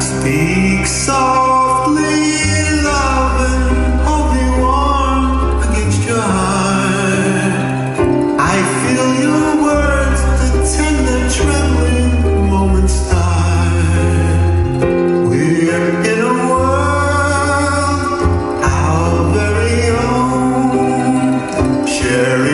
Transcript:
Speak softly, loving, holy one against your heart. I feel your words, the tender trembling moment start. We're in a world, our very own, sharing.